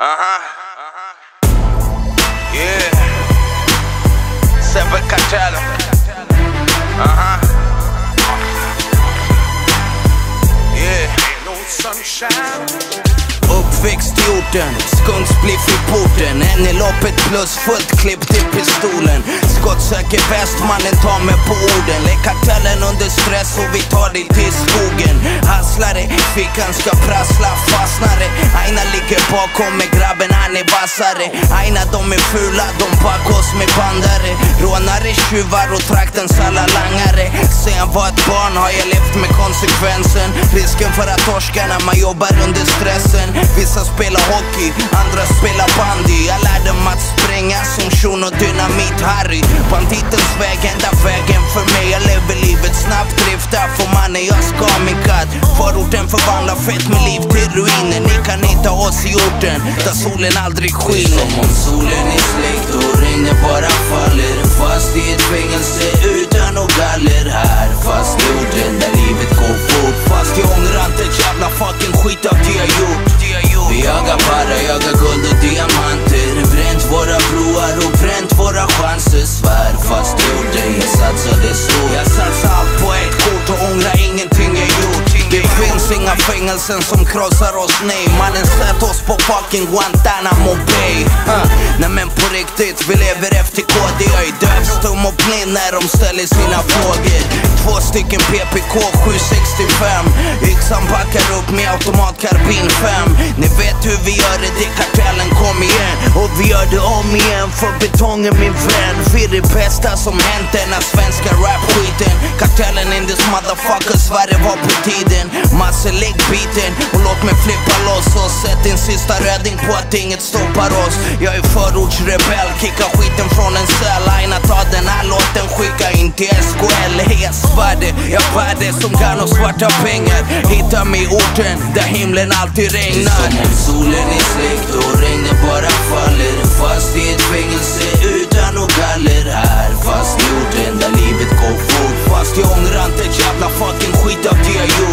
Uh-huh. Yeah. Sebbe Kartell. Uh-huh. Yeah. No sunshine. Uppväxt i orten, skunkspliff i porten En i loppet plus fullt klippt i pistolen Skott söker väst, mannen tar mig på orden Lägg kartellen under stress och vi tar dig till skogen Hasslare, fickan ska prassla, bakom med grabben, han är vassare. Aina de är fula, de pack oss med bandare. Rånare, tjuvar och traktens alla langare Sen jag var ett barn har jag levt med konsekvensen. Risken för att torska när man jobbar under stressen. Vissa spelar hockey, andra spelar bandy. Jag lärde mig att spränga som shun och Dynamit-Harry Banditens väg, enda vägen för mig. Jag lever livet snabbt, driftar för mannen jag ska min katt Förorten förvandlar fett med liv till ruiner. Ni kan hitta oss i orten där solen aldrig skiner. Som om solen är släckt och regnet bara faller. Fast i ett fängelse utan och galler här finns fängelsen som krossar oss, nej Mannen sätt oss på fucking Guantanamo Bay. Uh. Nej men på riktigt, vi lever efter KD Jag är dövstum och blind när de ställer sina frågor. Två stycken PPK 765 Yxan backar upp med automatkarbin 5 Ni vet hur vi gör det, det kartellen, kom igen. Och vi gör det om igen för betongen min vän. Vi är det bästa som hänt denna svenska rapskiten. Kartellen in this motherfucker, Sverige var på tiden. Masse lägg beaten och låt mig flippa loss och sätt din sista röding på att inget stoppar oss. Jag är förortsrebell, kicka skiten från en cell. Aina ta den här låten, skicka in till SKL Jag svär det, jag bär det som kan och svarta pengar. Hitta mig i orten där himlen alltid regnar. Som om solen är släckt och regnet bara faller. Fast i ett fängelse utan och galler här Fast i orten där livet går fort. Fast jag ångrar inte ett jävla fucking skit av det jag gjort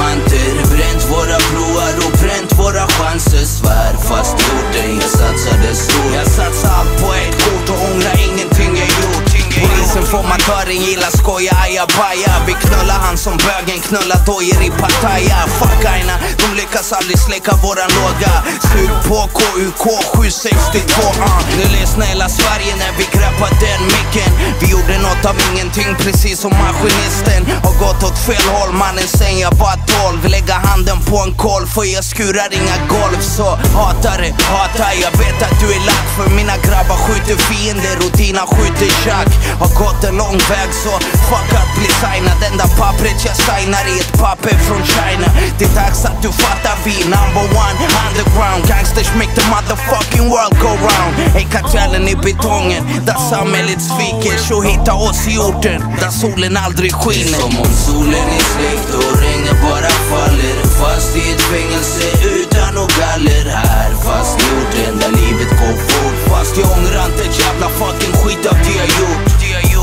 diamanter Bränt våra broar och bränt våra chanser. Svär fast i orten, jag satsade stort. Jag satsade allt på ett kort och ångrar ingenting jag gjort. Polisen formatören gillar skoja ajabaja Vi knullar han som bögen knullar dojor i Pattaya. Fuck aina, de lyckas aldrig släcka våran låga. Sug på KUK 762 uh. Nu lyssnar hela Sverige när vi gräver greppar den micken. Vi gjorde något av ingenting precis som maskinisten. Har gått åt fel håll mannen sen jag var 12 Lägga handen på en kolv för jag skurar inga golv. Så hata hata jag vet att du är lack. För mina grabbar skjuter fiender och dina skjuter tjack Har gått en lång väg så fuck att bli signad. Enda pappret jag signar är ett papper från China. Det är dags att du fattar vi är number one underground. Gangsters make the motherfucking world go round. Ey kartellen i betongen that's samhället sviker Så hitta oss i orten där solen aldrig skiner. Som om solen är släckt och regnet bara faller. Fast i ett fängelse utan och galler. Här Fast i orten där livet går fort. Fast jag ångrar inte ett jävla fucking skit av det jag gjort.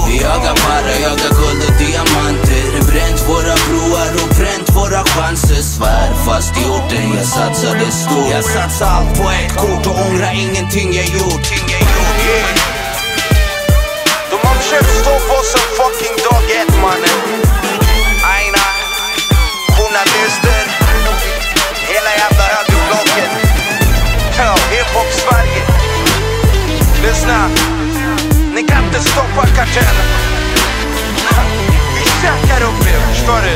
Vi jagar para, jagar guld och diamanter. Bränt våra broar och bränt våra chanser. Svär fast i orten, jag satsade stort. Jag satsade allt på ett kort och ångrar ingenting jag gjort. channel. Bir şarkı okuyor, free.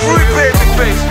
Free baby face.